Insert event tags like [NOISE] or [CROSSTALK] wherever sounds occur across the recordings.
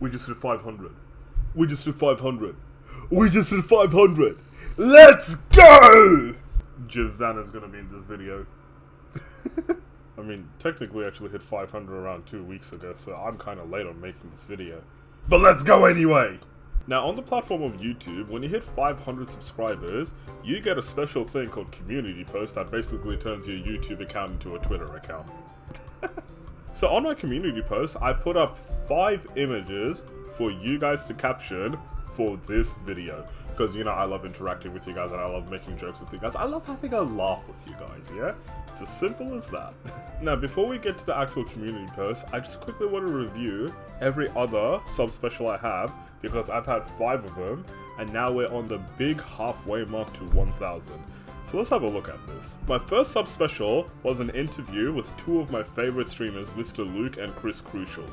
We just hit 500. We just hit 500. We just hit 500. Let's go! Giovanna's gonna be in this video. [LAUGHS] I mean, technically, I actually hit 500 around two weeks ago, so I'm kind of late on making this video. But let's go anyway! Now, on the platform of YouTube, when you hit 500 subscribers, you get a special thing called Community Post that basically turns your YouTube account into a Twitter account. [LAUGHS] so on my community post, I put up five images for you guys to caption for this video. Because, you know, I love interacting with you guys and I love making jokes with you guys. I love having a laugh with you guys, yeah? It's as simple as that. [LAUGHS] now, before we get to the actual community post, I just quickly want to review every other subspecial I have because I've had five of them and now we're on the big halfway mark to 1000. So let's have a look at this. My first subspecial was an interview with two of my favorite streamers, Mr. Luke and Chris Crucial.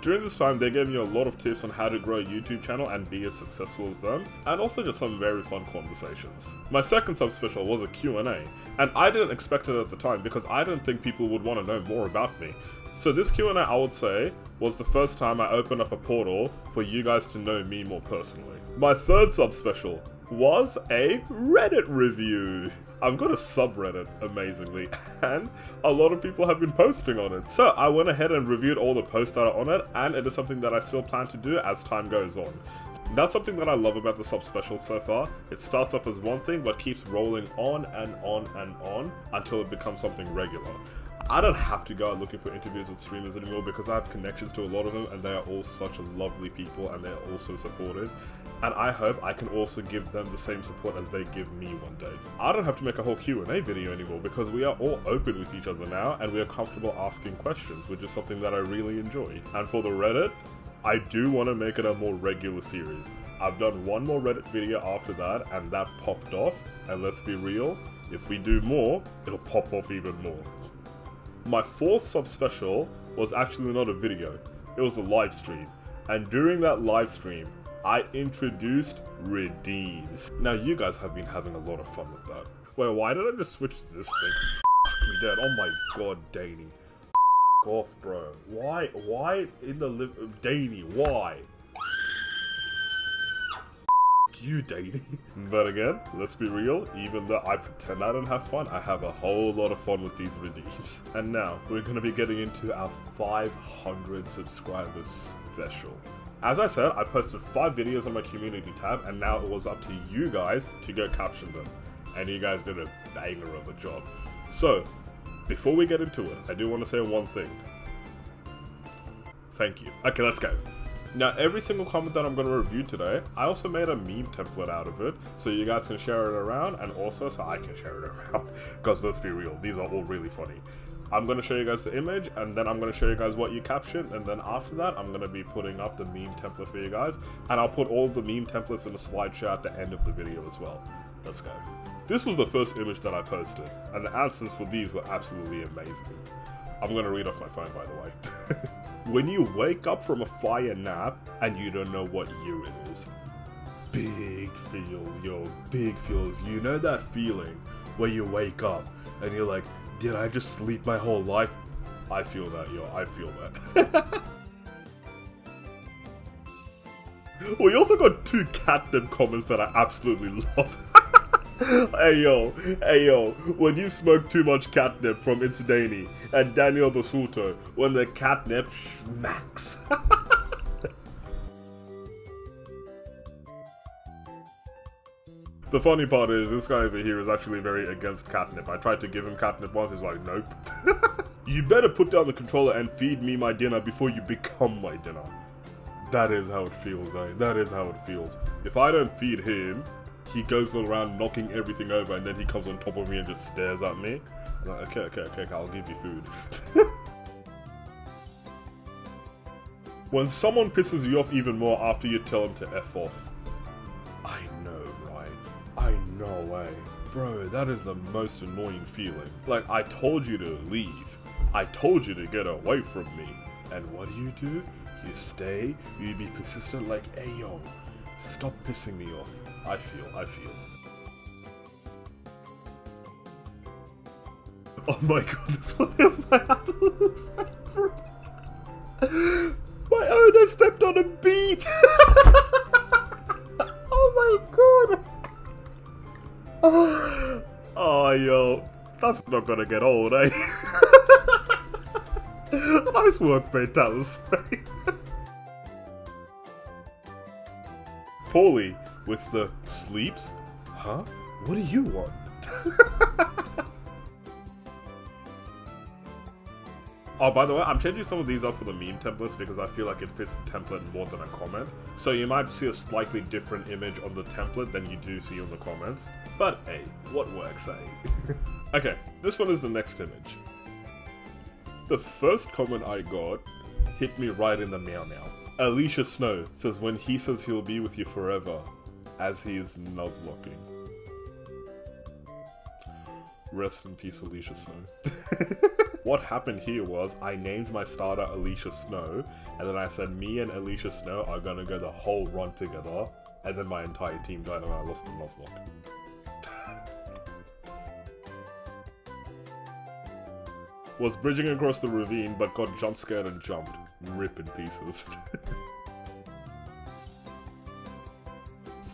During this time, they gave me a lot of tips on how to grow a YouTube channel and be as successful as them, and also just some very fun conversations. My second subspecial was a Q&A, and I didn't expect it at the time because I didn't think people would want to know more about me. So this Q&A, I would say, was the first time I opened up a portal for you guys to know me more personally. My third subspecial was a Reddit review. I've got a subreddit, amazingly, and a lot of people have been posting on it. So I went ahead and reviewed all the posts that are on it, and it is something that I still plan to do as time goes on. That's something that I love about the subspecial so far. It starts off as one thing, but keeps rolling on and on and on until it becomes something regular. I don't have to go out looking for interviews with streamers anymore because I have connections to a lot of them and they are all such lovely people and they're also supportive. And I hope I can also give them the same support as they give me one day. I don't have to make a whole Q&A video anymore because we are all open with each other now and we are comfortable asking questions, which is something that I really enjoy. And for the Reddit, I do want to make it a more regular series. I've done one more Reddit video after that and that popped off. And let's be real, if we do more, it'll pop off even more. My fourth subspecial was actually not a video, it was a live stream. And during that live stream, I introduced Redeems. Now you guys have been having a lot of fun with that. Wait, why did I just switch to this thing? me dead. Oh my god, Danny. off, bro. Why, why in the live, Danny, why? You, Danny. [LAUGHS] but again, let's be real, even though I pretend I don't have fun, I have a whole lot of fun with these redeems. [LAUGHS] And now, we're to be getting into our 500 subscribers special. As I said, I posted 5 videos on my community tab, and now it was up to you guys to go caption them. And you guys did a banger of a job. So, before we get into it, I do want to say one thing. Thank you. Okay, let's go. Now, every single comment that I'm going to review today, I also made a meme template out of it, so you guys can share it around, and also so I can share it around. [LAUGHS] Because let's be real, these are all really funny. I'm going to show you guys the image, and then I'm going to show you guys what you captioned, and then after that, I'm going to be putting up the meme template for you guys, and I'll put all the meme templates in a slideshow at the end of the video as well. Let's go. This was the first image that I posted, and the answers for these were absolutely amazing. I'm going to read off my phone, by the way. [LAUGHS] when you wake up from a fire nap and you don't know what year it is. Big feels, yo, big feels. You know that feeling where you wake up and you're like, did I just sleep my whole life? I feel that, yo, I feel that. [LAUGHS] we also got two catnip comments that I absolutely love. [LAUGHS] [LAUGHS] hey yo, hey yo, when you smoke too much catnip from Danny and Daniel Basuto, when the catnip smacks. [LAUGHS] the funny part is, this guy over here is actually very against catnip. I tried to give him catnip once, he's like, nope. [LAUGHS] you better put down the controller and feed me my dinner before you become my dinner. That is how it feels, eh? That is how it feels. If I don't feed him, he goes around knocking everything over and then he comes on top of me and just stares at me. I'm like, okay, okay, okay, I'll give you food. [LAUGHS] when someone pisses you off even more after you tell them to F off. I know, right? I know, way. Bro, that is the most annoying feeling. Like, I told you to leave. I told you to get away from me. And what do you do? You stay, you be persistent like, hey yo, stop pissing me off. I feel, I feel. Oh my god, this one is my absolute favorite. My owner stepped on a beat! [LAUGHS] oh my god! Oh, yo. That's not gonna get old, eh? nice work, Fatalis. Paulie with the sleeps? Huh? What do you want? [LAUGHS] Oh, by the way, I'm changing some of these up for the meme templates because I feel like it fits the template more than a comment. So you might see a slightly different image on the template than you do see on the comments. But hey, what works, eh? [LAUGHS] okay, this one is the next image. The first comment I got hit me right in the meow meow. Alicia Snow says when he says he'll be with you forever, as he is nuzlocking. Rest in peace, Alicia Snow. [LAUGHS] what happened here was I named my starter Alicia Snow, and then I said me and Alicia Snow are gonna go the whole run together, and then my entire team died and I lost the Nuzlocke. [LAUGHS] was bridging across the ravine but got jump scared and jumped. Rip in pieces. [LAUGHS]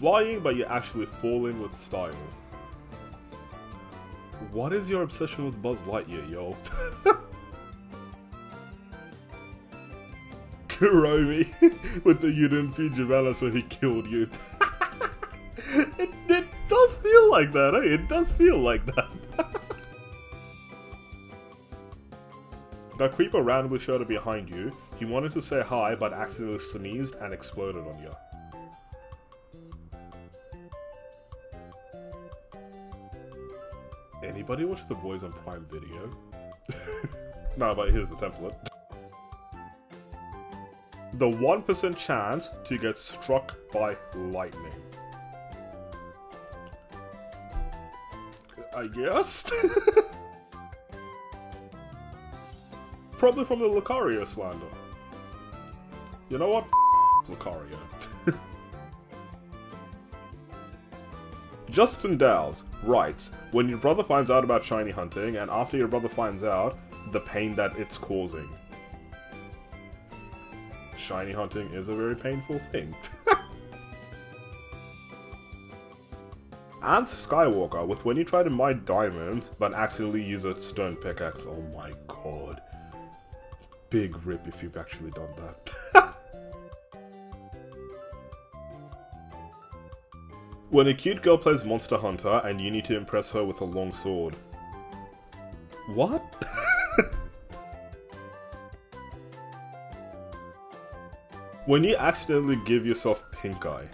Flying but you're actually falling with style. What is your obsession with Buzz Lightyear, yo? [LAUGHS] Kuromi [LAUGHS] with the you didn't feed so he killed you. [LAUGHS] it, it does feel like that, eh? It does feel like that. That creeper randomly showed up behind you. He wanted to say hi, but accidentally sneezed and exploded on you. Anybody watch The Boys on Prime Video? [LAUGHS] no, but here's the template. The 1% chance to get struck by lightning. I guess? [LAUGHS] Probably from the Lucario slander. You know what? Lucario. [LAUGHS] Justin Dowles writes, When your brother finds out about shiny hunting, and after your brother finds out, the pain that it's causing. Shiny hunting is a very painful thing. [LAUGHS] and Skywalker with when you try to mine diamonds, but accidentally use a stone pickaxe. Oh my god. Big rip if you've actually done that. [LAUGHS] When a cute girl plays Monster Hunter and you need to impress her with a long sword. What? [LAUGHS] when you accidentally give yourself pink eye.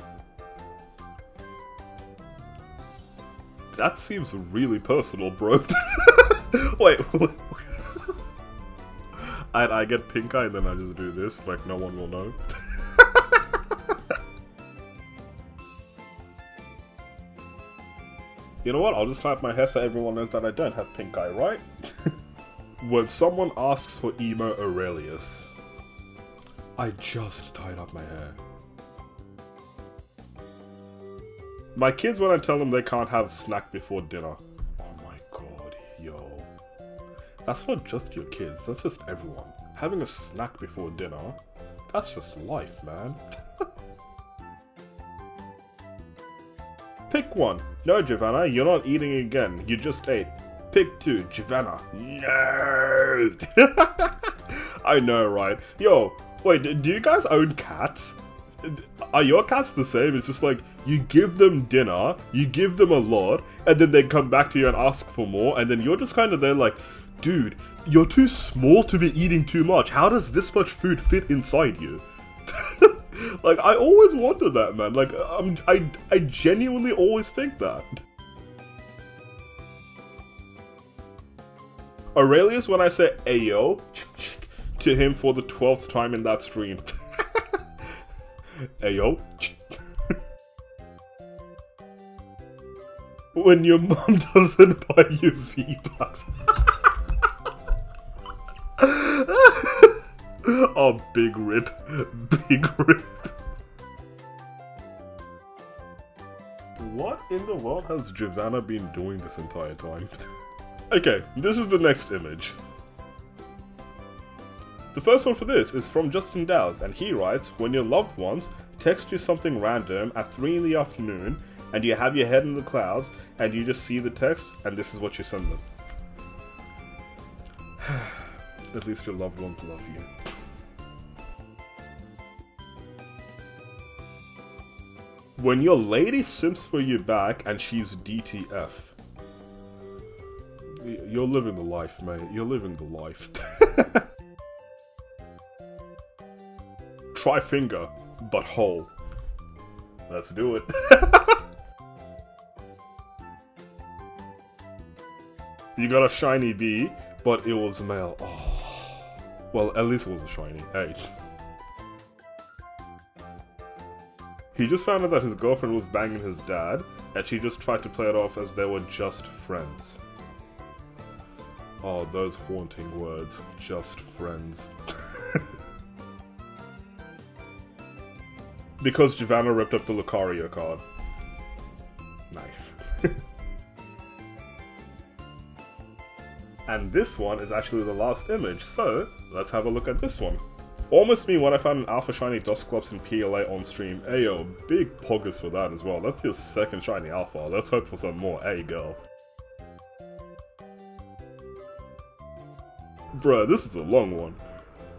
That seems really personal, bro. [LAUGHS] Wait, [LAUGHS] I, I get pink eye and then I just do this, like no one will know. You know what? I'll just tie up my hair so everyone knows that I don't have pink eye, right? [LAUGHS] when someone asks for emo Aurelius, I just tied up my hair. My kids when I tell them they can't have snack before dinner. Oh my god, yo. That's not just your kids, that's just everyone. Having a snack before dinner, that's just life, man. [LAUGHS] Pick one. No, Giovanna, you're not eating again. You just ate. Pick two. Giovanna. No! [LAUGHS] I know, right? Yo, wait, do you guys own cats? Are your cats the same? It's just like, you give them dinner, you give them a lot, and then they come back to you and ask for more, and then you're just kind of there like, dude, you're too small to be eating too much. How does this much food fit inside you? [LAUGHS] like I always wanted that, man. Like I'm, I, I genuinely always think that. Aurelius, when I say Ayo to him for the twelfth time in that stream. [LAUGHS] Ayo. [LAUGHS] when your mom [LAUGHS] doesn't buy you V-Bucks. Oh, big rip. Big rip. What in the world has Giovanna been doing this entire time? [LAUGHS] okay, this is the next image. The first one for this is from Justin Dowes, and he writes When your loved ones text you something random at 3 in the afternoon, and you have your head in the clouds, and you just see the text, and this is what you send them. [SIGHS] at least your loved ones love you. When your lady simps for you back and she's DTF. You're living the life, mate. You're living the life. [LAUGHS] Try finger, but hole. Let's do it. [LAUGHS] you got a shiny bee, but it was male. Oh. Well, at least it was a shiny. Hey. He just found out that his girlfriend was banging his dad, and she just tried to play it off as they were just friends. Oh, those haunting words. Just friends. [LAUGHS] because Giovanna ripped up the Lucario card. Nice. [LAUGHS] and this one is actually the last image, so let's have a look at this one. Almost me when I found an Alpha Shiny Dusclops and PLA on stream. Ayo, big poggers for that as well. That's your second Shiny Alpha. Let's hope for some more. Hey, girl. Bruh, this is a long one.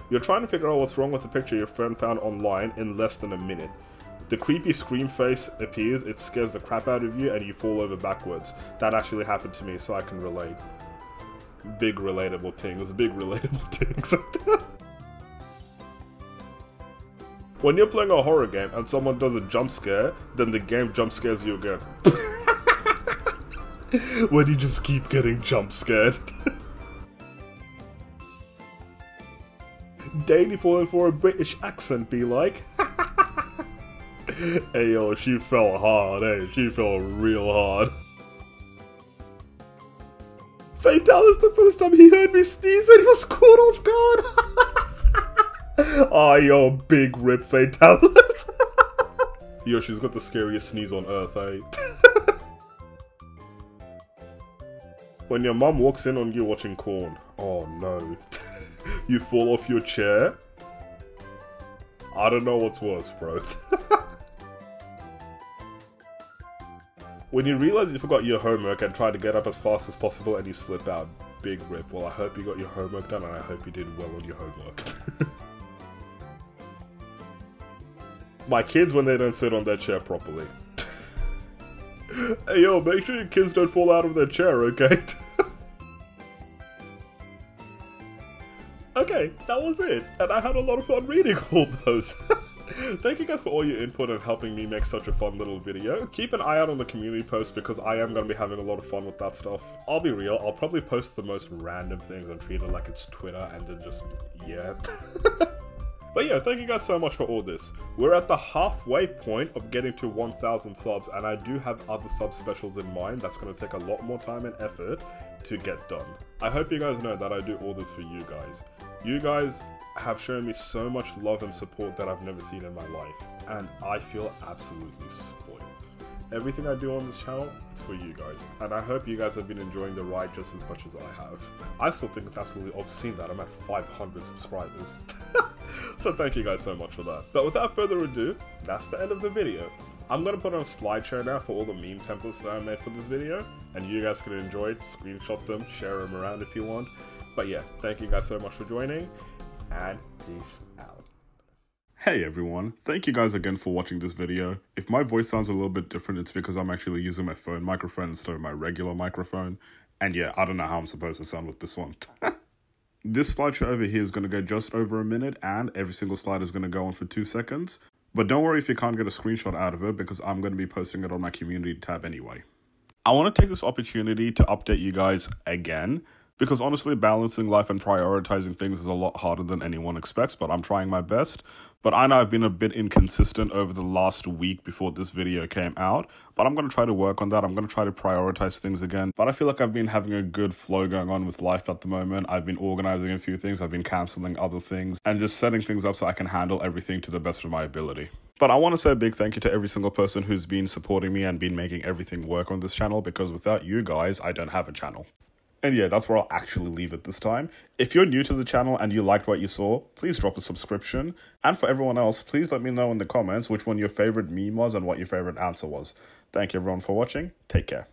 You're trying to figure out what's wrong with the picture your friend found online in less than a minute. The creepy scream face appears, it scares the crap out of you, and you fall over backwards. That actually happened to me, so I can relate. Big relatable things, big relatable [LAUGHS] things. When you're playing a horror game and someone does a jump scare, then the game jump scares you again. [LAUGHS] when you just keep getting jump scared. [LAUGHS] Daily falling for a British accent be like. [LAUGHS] hey yo, she fell hard, hey, she fell real hard. Fatalis the first time he heard me sneeze and he was caught off guard. Oh, yo, big rip Fatalis. [LAUGHS] yo, she's got the scariest sneeze on earth, eh? [LAUGHS] when your mum walks in on you watching corn. Oh no. [LAUGHS] you fall off your chair? I don't know what's worse, bro. when you realize you forgot your homework and try to get up as fast as possible and you slip out, big rip. Well, I hope you got your homework done and I hope you did well on your homework. My kids when they don't sit on their chair properly. [LAUGHS] hey yo, make sure your kids don't fall out of their chair, okay? [LAUGHS] okay, that was it. And I had a lot of fun reading [LAUGHS] all those. Thank you guys for all your input and helping me make such a fun little video. Keep an eye out on the community post because I am going to be having a lot of fun with that stuff. I'll be real, I'll probably post the most random things and treat it like it's Twitter and then just, yeah. But yeah, thank you guys so much for all this. We're at the halfway point of getting to 1000 subs and I do have other sub specials in mind that's going to take a lot more time and effort to get done. I hope you guys know that I do all this for you guys. You guys have shown me so much love and support that I've never seen in my life and I feel absolutely spoiled. Everything I do on this channel is for you guys, and I hope you guys have been enjoying the ride just as much as I have. I still think it's absolutely obscene that I'm at 500 subscribers. [LAUGHS] so thank you guys so much for that. But without further ado, that's the end of the video. I'm to put on a slideshow now for all the meme templates that I made for this video, and you guys can enjoy it, screenshot them, share them around if you want. But yeah, thank you guys so much for joining, and peace out. Hey everyone, thank you guys again for watching this video. If my voice sounds a little bit different, it's because I'm actually using my phone microphone instead of my regular microphone. And yeah, I don't know how I'm supposed to sound with this one. [LAUGHS] this slideshow over here is going to go just over a minute and every single slide is going to go on for two seconds. But don't worry if you can't get a screenshot out of it because I'm going to be posting it on my community tab anyway. I want to take this opportunity to update you guys again because honestly, balancing life and prioritizing things is a lot harder than anyone expects, but I'm trying my best. But I know I've been a bit inconsistent over the last week before this video came out, but I'm to try to work on that. I'm to try to prioritize things again. But I feel like I've been having a good flow going on with life at the moment. I've been organizing a few things, I've been canceling other things, and just setting things up so I can handle everything to the best of my ability. But I want to say a big thank you to every single person who's been supporting me and been making everything work on this channel because without you guys, I don't have a channel. And yeah, that's where I'll actually leave it this time. If you're new to the channel and you liked what you saw, please drop a subscription. And for everyone else, please let me know in the comments which one your favorite meme was and what your favorite answer was. Thank you everyone for watching. Take care.